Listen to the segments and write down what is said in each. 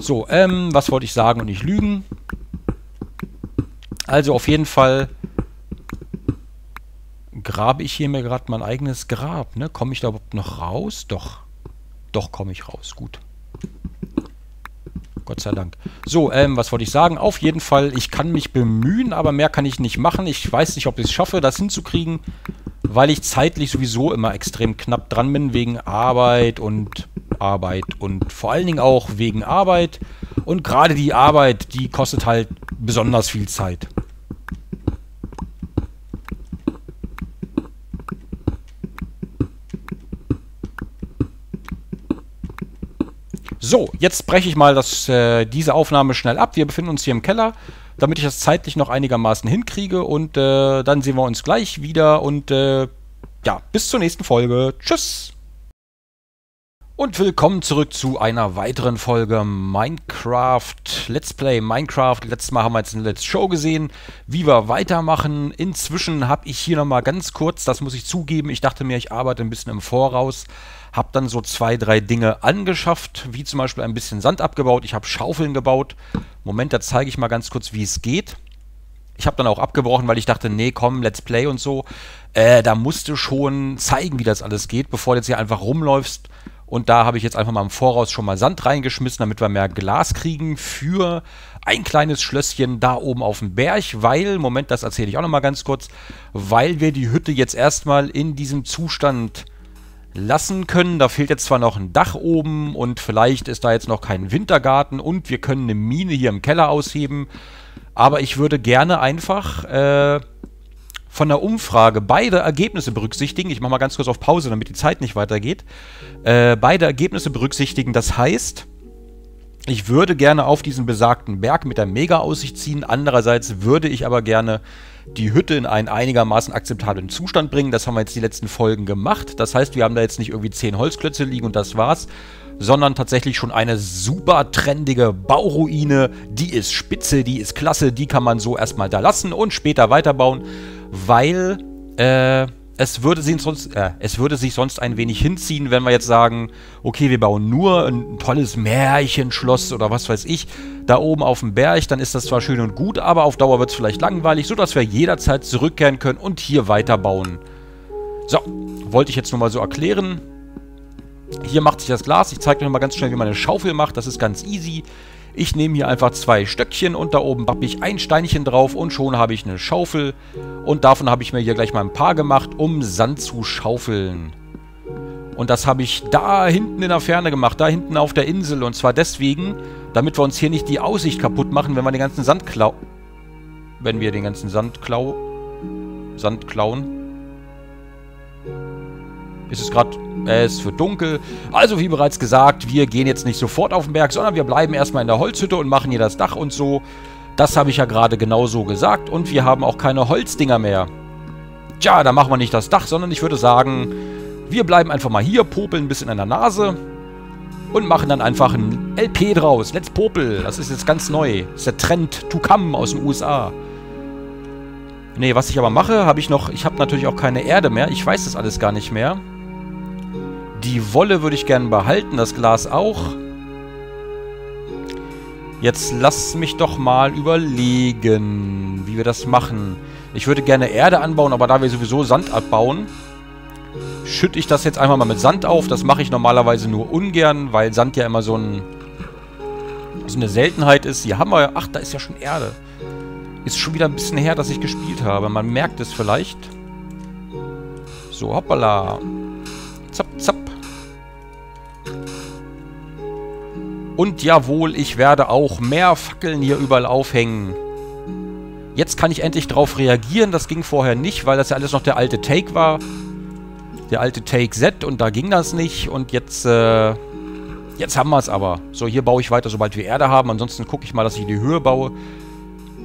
So, ähm, was wollte ich sagen und nicht lügen? Also auf jeden Fall grabe ich hier mir gerade mein eigenes Grab, ne? Komme ich da überhaupt noch raus? Doch. Doch komme ich raus. Gut. Gott sei Dank. So, ähm, was wollte ich sagen? Auf jeden Fall, ich kann mich bemühen, aber mehr kann ich nicht machen. Ich weiß nicht, ob ich es schaffe, das hinzukriegen, weil ich zeitlich sowieso immer extrem knapp dran bin, wegen Arbeit und Arbeit und vor allen Dingen auch wegen Arbeit. Und gerade die Arbeit, die kostet halt besonders viel Zeit. So, jetzt breche ich mal das, äh, diese Aufnahme schnell ab. Wir befinden uns hier im Keller, damit ich das zeitlich noch einigermaßen hinkriege. Und äh, dann sehen wir uns gleich wieder. Und äh, ja, bis zur nächsten Folge. Tschüss! Und willkommen zurück zu einer weiteren Folge Minecraft Let's Play Minecraft. Letztes Mal haben wir jetzt eine Let's Show gesehen, wie wir weitermachen. Inzwischen habe ich hier nochmal ganz kurz, das muss ich zugeben, ich dachte mir, ich arbeite ein bisschen im Voraus, habe dann so zwei, drei Dinge angeschafft, wie zum Beispiel ein bisschen Sand abgebaut. Ich habe Schaufeln gebaut. Moment, da zeige ich mal ganz kurz, wie es geht. Ich habe dann auch abgebrochen, weil ich dachte, nee, komm, Let's Play und so. Äh, da musst du schon zeigen, wie das alles geht, bevor du jetzt hier einfach rumläufst. Und da habe ich jetzt einfach mal im Voraus schon mal Sand reingeschmissen, damit wir mehr Glas kriegen für ein kleines Schlösschen da oben auf dem Berg, weil, Moment, das erzähle ich auch nochmal ganz kurz, weil wir die Hütte jetzt erstmal in diesem Zustand lassen können. Da fehlt jetzt zwar noch ein Dach oben und vielleicht ist da jetzt noch kein Wintergarten und wir können eine Mine hier im Keller ausheben. Aber ich würde gerne einfach äh, von der Umfrage beide Ergebnisse berücksichtigen. Ich mache mal ganz kurz auf Pause, damit die Zeit nicht weitergeht. Äh, beide Ergebnisse berücksichtigen. Das heißt, ich würde gerne auf diesen besagten Berg mit der Mega-Aussicht ziehen. Andererseits würde ich aber gerne die Hütte in einen einigermaßen akzeptablen Zustand bringen. Das haben wir jetzt die letzten Folgen gemacht. Das heißt, wir haben da jetzt nicht irgendwie 10 Holzklötze liegen und das war's, sondern tatsächlich schon eine super trendige Bauruine. Die ist spitze, die ist klasse, die kann man so erstmal da lassen und später weiterbauen, weil äh, es würde, sich sonst, äh, es würde sich sonst ein wenig hinziehen, wenn wir jetzt sagen, okay, wir bauen nur ein tolles Märchenschloss oder was weiß ich, da oben auf dem Berg, dann ist das zwar schön und gut, aber auf Dauer wird es vielleicht langweilig, sodass wir jederzeit zurückkehren können und hier weiterbauen. So, wollte ich jetzt nur mal so erklären. Hier macht sich das Glas. Ich zeige euch mal ganz schnell, wie man eine Schaufel macht. Das ist ganz easy. Ich nehme hier einfach zwei Stöckchen und da oben bappe ich ein Steinchen drauf und schon habe ich eine Schaufel. Und davon habe ich mir hier gleich mal ein paar gemacht, um Sand zu schaufeln. Und das habe ich da hinten in der Ferne gemacht, da hinten auf der Insel. Und zwar deswegen, damit wir uns hier nicht die Aussicht kaputt machen, wenn wir den ganzen Sand klauen. Wenn wir den ganzen Sand klau Sand klauen. Ist es gerade... Es wird dunkel. Also wie bereits gesagt, wir gehen jetzt nicht sofort auf den Berg, sondern wir bleiben erstmal in der Holzhütte und machen hier das Dach und so. Das habe ich ja gerade genau so gesagt. Und wir haben auch keine Holzdinger mehr. Tja, da machen wir nicht das Dach, sondern ich würde sagen, wir bleiben einfach mal hier, popeln ein bisschen an der Nase und machen dann einfach ein LP draus. Let's Popel. Das ist jetzt ganz neu. Das ist der Trend to come aus den USA. Nee, was ich aber mache, habe ich noch... Ich habe natürlich auch keine Erde mehr. Ich weiß das alles gar nicht mehr. Die Wolle würde ich gerne behalten, das Glas auch. Jetzt lass mich doch mal überlegen, wie wir das machen. Ich würde gerne Erde anbauen, aber da wir sowieso Sand abbauen, schütte ich das jetzt einfach mal mit Sand auf. Das mache ich normalerweise nur ungern, weil Sand ja immer so, ein, so eine Seltenheit ist. Hier haben wir... Ach, da ist ja schon Erde. Ist schon wieder ein bisschen her, dass ich gespielt habe. Man merkt es vielleicht. So, hoppala. Zapp, zapp. Und jawohl, ich werde auch mehr Fackeln hier überall aufhängen. Jetzt kann ich endlich drauf reagieren. Das ging vorher nicht, weil das ja alles noch der alte Take war. Der alte Take Z und da ging das nicht. Und jetzt, äh, jetzt haben wir es aber. So, hier baue ich weiter, sobald wir Erde haben. Ansonsten gucke ich mal, dass ich in die Höhe baue.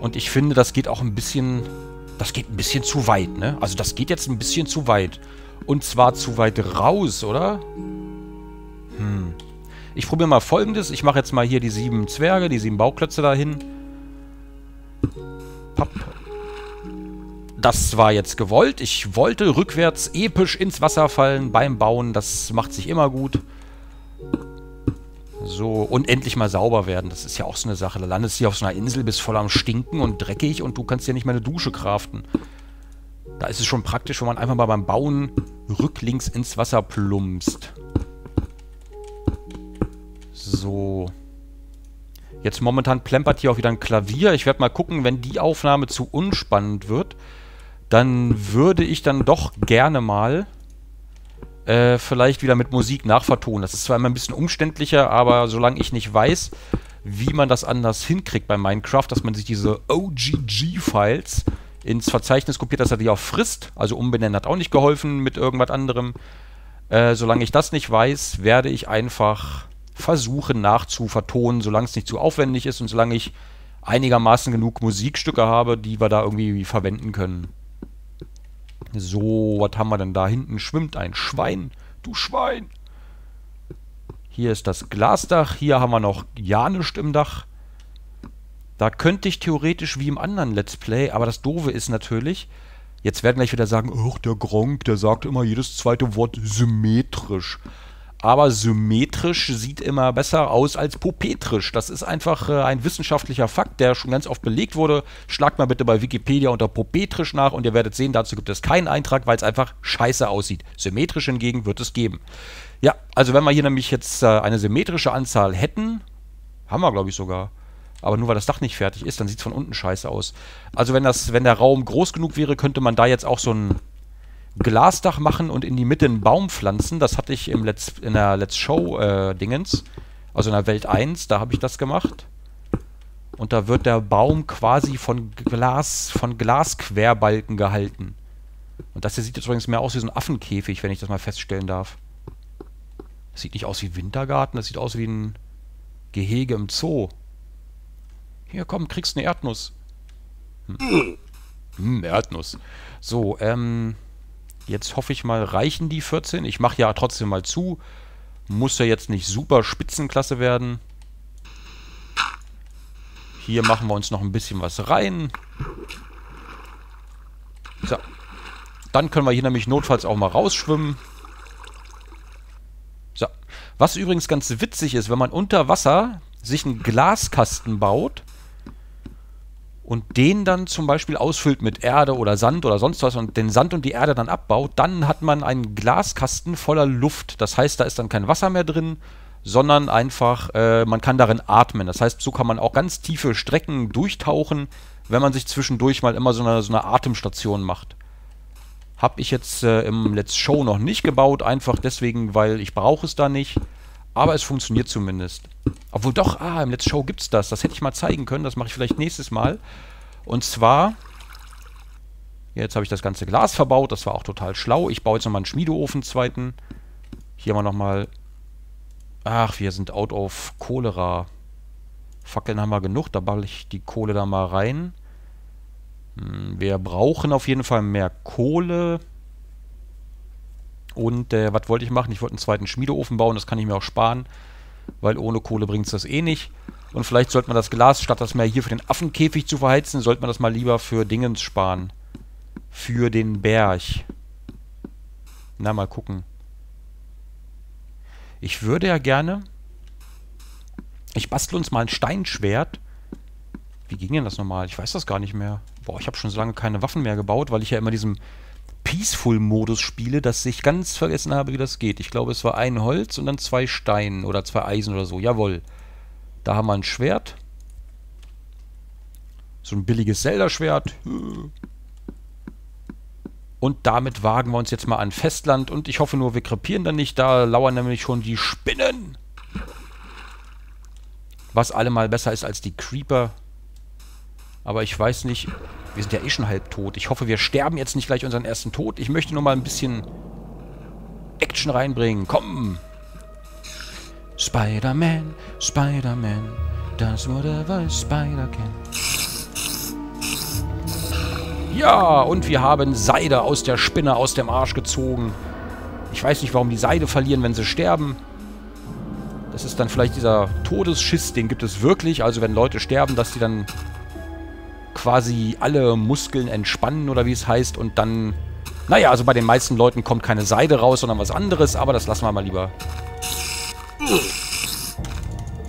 Und ich finde, das geht auch ein bisschen... Das geht ein bisschen zu weit, ne? Also das geht jetzt ein bisschen zu weit. Und zwar zu weit raus, oder? Hm. Ich probiere mal folgendes. Ich mache jetzt mal hier die sieben Zwerge, die sieben Bauklötze dahin. Papp. Das war jetzt gewollt. Ich wollte rückwärts episch ins Wasser fallen beim Bauen. Das macht sich immer gut. So, und endlich mal sauber werden. Das ist ja auch so eine Sache. Da landest du hier auf so einer Insel, bist voll am Stinken und dreckig und du kannst ja nicht mehr eine Dusche craften. Da ist es schon praktisch, wenn man einfach mal beim Bauen rücklings ins Wasser plumpst. So. Jetzt momentan plempert hier auch wieder ein Klavier. Ich werde mal gucken, wenn die Aufnahme zu unspannend wird, dann würde ich dann doch gerne mal äh, vielleicht wieder mit Musik nachvertonen. Das ist zwar immer ein bisschen umständlicher, aber solange ich nicht weiß, wie man das anders hinkriegt bei Minecraft, dass man sich diese OGG-Files ins Verzeichnis kopiert, dass er die auch frisst, also umbenennen hat auch nicht geholfen mit irgendwas anderem. Äh, solange ich das nicht weiß, werde ich einfach versuchen nachzuvertonen, solange es nicht zu aufwendig ist und solange ich einigermaßen genug Musikstücke habe, die wir da irgendwie verwenden können. So, was haben wir denn da? Hinten schwimmt ein Schwein. Du Schwein! Hier ist das Glasdach. Hier haben wir noch ja nichts im Dach. Da könnte ich theoretisch wie im anderen Let's Play, aber das Doofe ist natürlich, jetzt werden gleich wieder sagen, ach, der Gronk, der sagt immer jedes zweite Wort symmetrisch aber symmetrisch sieht immer besser aus als pupetrisch. Das ist einfach äh, ein wissenschaftlicher Fakt, der schon ganz oft belegt wurde. Schlagt mal bitte bei Wikipedia unter pupetrisch nach und ihr werdet sehen, dazu gibt es keinen Eintrag, weil es einfach scheiße aussieht. Symmetrisch hingegen wird es geben. Ja, also wenn wir hier nämlich jetzt äh, eine symmetrische Anzahl hätten, haben wir glaube ich sogar, aber nur weil das Dach nicht fertig ist, dann sieht es von unten scheiße aus. Also wenn, das, wenn der Raum groß genug wäre, könnte man da jetzt auch so ein Glasdach machen und in die Mitte einen Baum pflanzen. Das hatte ich im Let's, in der Let's Show äh, Dingens, also in der Welt 1, da habe ich das gemacht. Und da wird der Baum quasi von Glas, von Glasquerbalken gehalten. Und das hier sieht jetzt übrigens mehr aus wie so ein Affenkäfig, wenn ich das mal feststellen darf. Das sieht nicht aus wie Wintergarten, das sieht aus wie ein Gehege im Zoo. Hier, komm, kriegst eine Erdnuss. Hm. Hm, Erdnuss. So, ähm... Jetzt hoffe ich mal, reichen die 14. Ich mache ja trotzdem mal zu. Muss ja jetzt nicht super Spitzenklasse werden. Hier machen wir uns noch ein bisschen was rein. So. Dann können wir hier nämlich notfalls auch mal rausschwimmen. So. Was übrigens ganz witzig ist, wenn man unter Wasser sich einen Glaskasten baut und den dann zum Beispiel ausfüllt mit Erde oder Sand oder sonst was und den Sand und die Erde dann abbaut, dann hat man einen Glaskasten voller Luft. Das heißt, da ist dann kein Wasser mehr drin, sondern einfach, äh, man kann darin atmen. Das heißt, so kann man auch ganz tiefe Strecken durchtauchen, wenn man sich zwischendurch mal immer so eine, so eine Atemstation macht. Hab ich jetzt äh, im Let's Show noch nicht gebaut, einfach deswegen, weil ich brauche es da nicht. Aber es funktioniert zumindest. Obwohl doch, ah, im Let's Show gibt es das. Das hätte ich mal zeigen können. Das mache ich vielleicht nächstes Mal. Und zwar, jetzt habe ich das ganze Glas verbaut. Das war auch total schlau. Ich baue jetzt nochmal einen Schmiedeofen zweiten. Hier haben wir nochmal... Ach, wir sind out of Cholera. Fackeln haben wir genug. Da balle ich die Kohle da mal rein. Hm, wir brauchen auf jeden Fall mehr Kohle. Und äh, was wollte ich machen? Ich wollte einen zweiten Schmiedeofen bauen, das kann ich mir auch sparen, weil ohne Kohle bringt es das eh nicht. Und vielleicht sollte man das Glas, statt das mehr hier für den Affenkäfig zu verheizen, sollte man das mal lieber für Dingens sparen. Für den Berg. Na, mal gucken. Ich würde ja gerne... Ich bastle uns mal ein Steinschwert. Wie ging denn das nochmal? Ich weiß das gar nicht mehr. Boah, ich habe schon so lange keine Waffen mehr gebaut, weil ich ja immer diesem Peaceful-Modus spiele, dass ich ganz vergessen habe, wie das geht. Ich glaube, es war ein Holz und dann zwei Steine oder zwei Eisen oder so. Jawohl. Da haben wir ein Schwert. So ein billiges Zelda-Schwert. Und damit wagen wir uns jetzt mal an Festland. Und ich hoffe nur, wir krepieren dann nicht. Da lauern nämlich schon die Spinnen. Was allemal besser ist als die Creeper. Aber ich weiß nicht... Wir sind ja eh schon halb tot. Ich hoffe, wir sterben jetzt nicht gleich unseren ersten Tod. Ich möchte nur mal ein bisschen Action reinbringen. Komm! Spider-Man, Spider-Man, das whatever Spider can. Ja, und wir haben Seide aus der Spinne aus dem Arsch gezogen. Ich weiß nicht, warum die Seide verlieren, wenn sie sterben. Das ist dann vielleicht dieser Todesschiss, den gibt es wirklich. Also wenn Leute sterben, dass die dann quasi alle Muskeln entspannen oder wie es heißt und dann... Naja, also bei den meisten Leuten kommt keine Seide raus, sondern was anderes, aber das lassen wir mal lieber.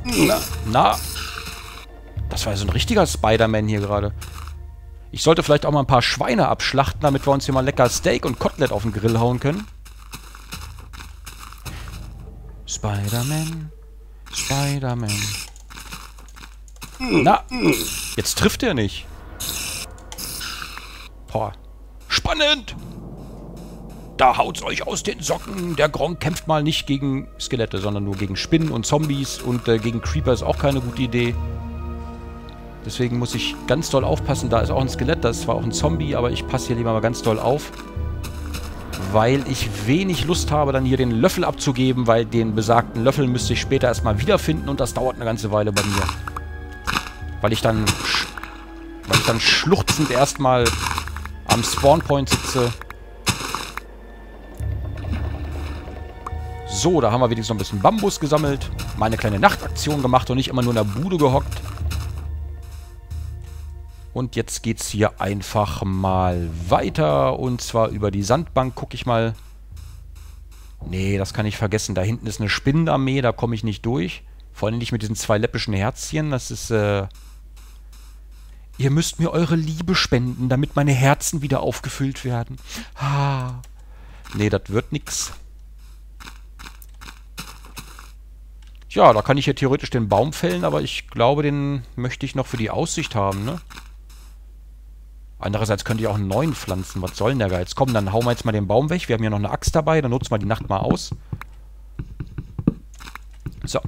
Na, na. Das war so ein richtiger Spider-Man hier gerade. Ich sollte vielleicht auch mal ein paar Schweine abschlachten, damit wir uns hier mal lecker Steak und Kotelett auf den Grill hauen können. Spider-Man. Spider-Man. Na, jetzt trifft er nicht. Boah. Spannend! Da haut's euch aus den Socken. Der Gronk kämpft mal nicht gegen Skelette, sondern nur gegen Spinnen und Zombies. Und äh, gegen Creeper ist auch keine gute Idee. Deswegen muss ich ganz doll aufpassen. Da ist auch ein Skelett, das ist zwar auch ein Zombie, aber ich passe hier lieber mal ganz doll auf. Weil ich wenig Lust habe, dann hier den Löffel abzugeben, weil den besagten Löffel müsste ich später erstmal wiederfinden und das dauert eine ganze Weile bei mir. Weil ich dann, weil ich dann schluchzend erstmal am Spawnpoint sitze. So, da haben wir wenigstens noch ein bisschen Bambus gesammelt. Meine kleine Nachtaktion gemacht und nicht immer nur in der Bude gehockt. Und jetzt geht es hier einfach mal weiter. Und zwar über die Sandbank gucke ich mal. Nee, das kann ich vergessen. Da hinten ist eine Spinnenarmee, da komme ich nicht durch. Vor allem nicht mit diesen zwei läppischen Herzchen. Das ist, äh... Ihr müsst mir eure Liebe spenden, damit meine Herzen wieder aufgefüllt werden. Ah. Nee, das wird nix. Ja, da kann ich hier theoretisch den Baum fällen, aber ich glaube, den möchte ich noch für die Aussicht haben, ne? Andererseits könnte ich auch einen neuen pflanzen. Was soll denn der Geiz? Komm, dann hauen wir jetzt mal den Baum weg. Wir haben ja noch eine Axt dabei. Dann nutzen wir die Nacht mal aus. So.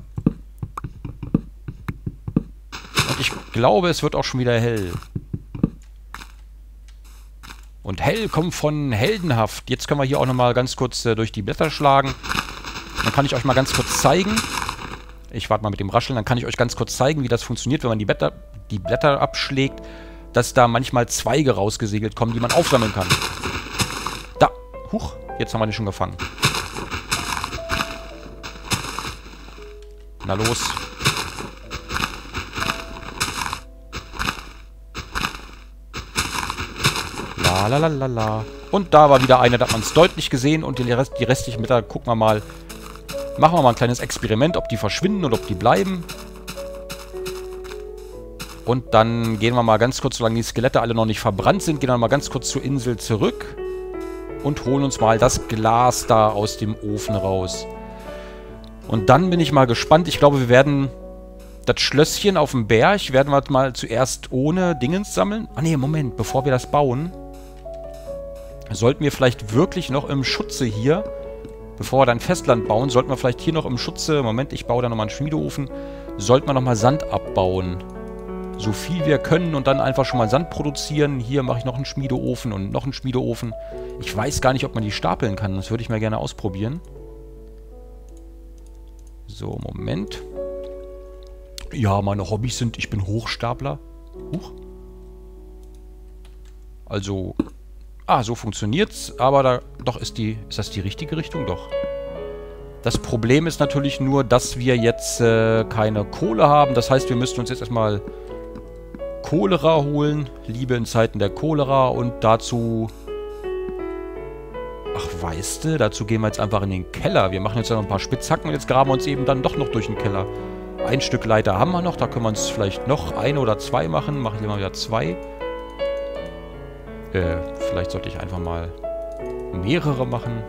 Und ich glaube, es wird auch schon wieder hell. Und hell kommt von heldenhaft. Jetzt können wir hier auch nochmal ganz kurz äh, durch die Blätter schlagen. Dann kann ich euch mal ganz kurz zeigen. Ich warte mal mit dem Rascheln. Dann kann ich euch ganz kurz zeigen, wie das funktioniert, wenn man die Blätter, die Blätter abschlägt dass da manchmal Zweige rausgesegelt kommen, die man aufsammeln kann. Da. Huch, jetzt haben wir den schon gefangen. Na los. La la la la. Und da war wieder einer, da hat man es deutlich gesehen. Und die, Rest, die restlichen Blätter gucken wir mal. Machen wir mal ein kleines Experiment, ob die verschwinden oder ob die bleiben. Und dann gehen wir mal ganz kurz, solange die Skelette alle noch nicht verbrannt sind, gehen wir mal ganz kurz zur Insel zurück und holen uns mal das Glas da aus dem Ofen raus. Und dann bin ich mal gespannt. Ich glaube, wir werden das Schlösschen auf dem Berg, werden wir mal zuerst ohne Dingens sammeln. Ah ne, Moment, bevor wir das bauen, sollten wir vielleicht wirklich noch im Schutze hier, bevor wir dann Festland bauen, sollten wir vielleicht hier noch im Schutze, Moment, ich baue da nochmal einen Schmiedeofen, sollten wir nochmal Sand abbauen so viel wir können und dann einfach schon mal Sand produzieren. Hier mache ich noch einen Schmiedeofen und noch einen Schmiedeofen. Ich weiß gar nicht, ob man die stapeln kann. Das würde ich mal gerne ausprobieren. So, Moment. Ja, meine Hobbys sind, ich bin Hochstapler. Huch. Also, ah, so funktioniert's. Aber da, doch, ist die, ist das die richtige Richtung? Doch. Das Problem ist natürlich nur, dass wir jetzt äh, keine Kohle haben. Das heißt, wir müssten uns jetzt erstmal Cholera holen. Liebe in Zeiten der Cholera. Und dazu... Ach, weißt du, dazu gehen wir jetzt einfach in den Keller. Wir machen jetzt ja noch ein paar Spitzhacken und jetzt graben wir uns eben dann doch noch durch den Keller. Ein Stück Leiter haben wir noch. Da können wir uns vielleicht noch ein oder zwei machen. Machen wir mal wieder zwei. Äh, vielleicht sollte ich einfach mal mehrere machen.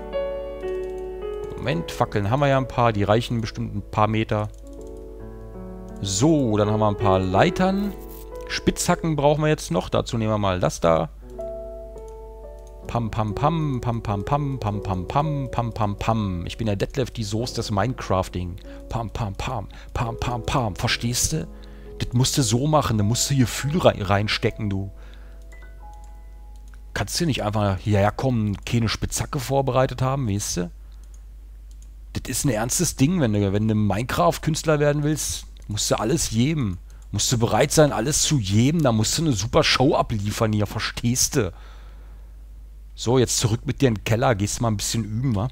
Moment, Fackeln haben wir ja ein paar. Die reichen bestimmt ein paar Meter. So, dann haben wir ein paar Leitern. Spitzhacken brauchen wir jetzt noch. Dazu nehmen wir mal das da. Pam, pam, pam, pam, pam, pam, pam, pam, pam, pam, pam, pam. Ich bin der Detlef, die Soße des Minecrafting. Pam, pam, pam, pam, pam, pam. Verstehst du? Das musst du so machen. Da musst du hier Fühl reinstecken, du. Kannst du nicht einfach hierher kommen keine Spitzhacke vorbereitet haben, weißt du? Das ist ein ernstes Ding, wenn du, wenn du Minecraft-Künstler werden willst, musst du alles geben. Musst du bereit sein, alles zu geben. Da musst du eine super Show abliefern hier, verstehst du? So, jetzt zurück mit dir in den Keller. Gehst mal ein bisschen üben, wa?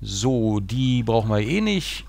So, die brauchen wir eh nicht.